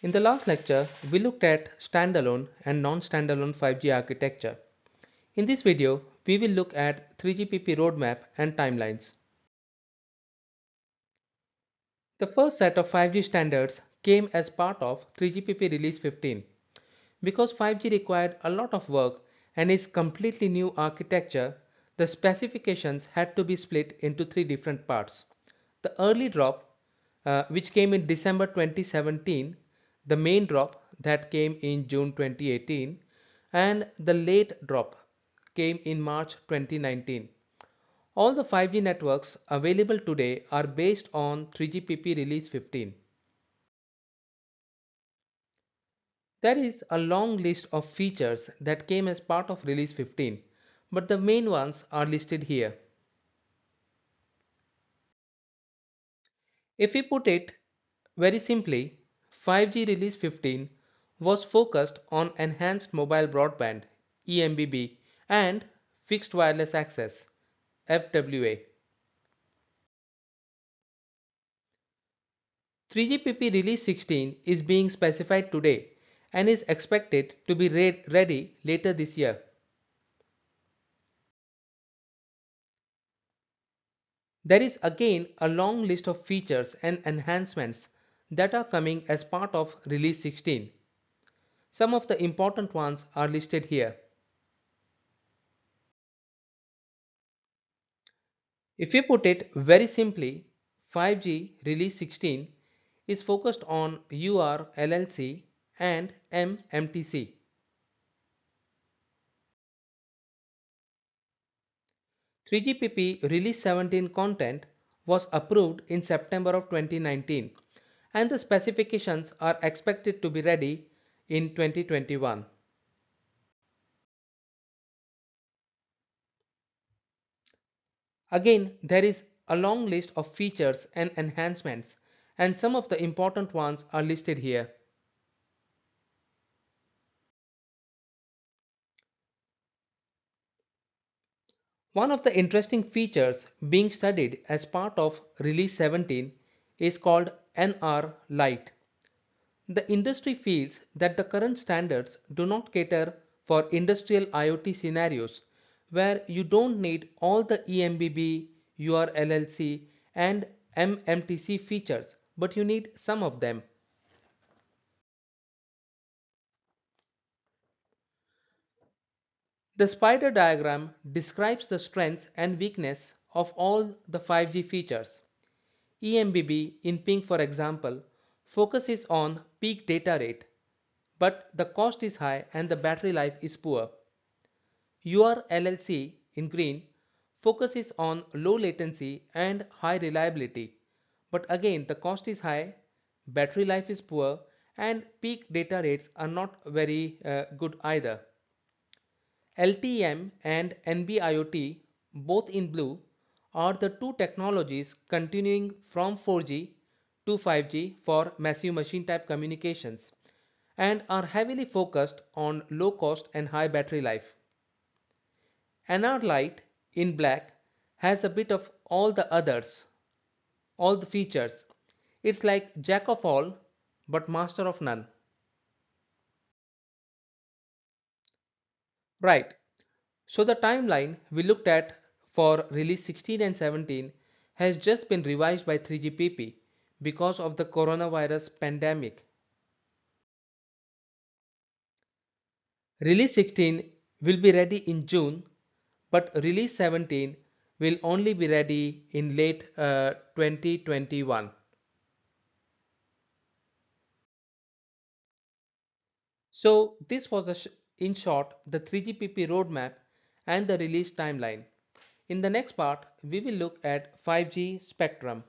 In the last lecture, we looked at standalone and non-standalone 5G architecture. In this video, we will look at 3GPP roadmap and timelines. The first set of 5G standards came as part of 3GPP release 15. Because 5G required a lot of work and is completely new architecture, the specifications had to be split into three different parts. The early drop, uh, which came in December 2017, the main drop that came in June 2018, and the late drop came in March 2019. All the 5G networks available today are based on 3GPP release 15. There is a long list of features that came as part of release 15, but the main ones are listed here. If we put it very simply, 5G release 15 was focused on enhanced mobile broadband EMBB and fixed wireless access FWA. 3GPP release 16 is being specified today and is expected to be ready later this year. There is again a long list of features and enhancements that are coming as part of release 16. Some of the important ones are listed here. If we put it very simply, 5G release 16 is focused on URLLC and MMTC. Three GPP release 17 content was approved in September of 2019 and the specifications are expected to be ready in 2021. Again, there is a long list of features and enhancements and some of the important ones are listed here. One of the interesting features being studied as part of release 17 is called NR Lite. The industry feels that the current standards do not cater for industrial IoT scenarios where you don't need all the EMBB, URLLC and MMTC features but you need some of them. The spider diagram describes the strengths and weakness of all the 5G features. EMBB in pink for example focuses on peak data rate but the cost is high and the battery life is poor. URLLC in green focuses on low latency and high reliability but again the cost is high, battery life is poor and peak data rates are not very uh, good either. LTE-M and NB-IoT, both in blue, are the two technologies continuing from 4G to 5G for massive machine type communications and are heavily focused on low cost and high battery life. NR Lite in black has a bit of all the others, all the features. It's like jack of all but master of none. Right. So the timeline we looked at for release 16 and 17 has just been revised by 3GPP because of the coronavirus pandemic. Release 16 will be ready in June, but release 17 will only be ready in late uh, 2021. So this was a in short, the 3GPP roadmap and the release timeline. In the next part, we will look at 5G spectrum.